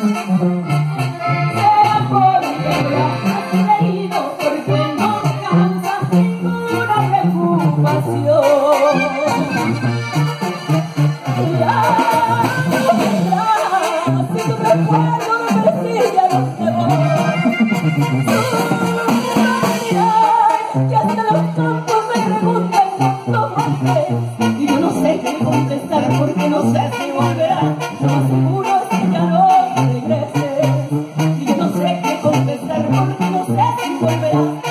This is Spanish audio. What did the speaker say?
Será por mi peor, has creído, porque no cansas ninguna preocupación. Y a lo que traes, si no te puedo decir ya lo que tú lo que que hasta los trampos me preguntan cuánto más te. Y yo no sé qué contestar, porque no sé si volverá. porque no sé si.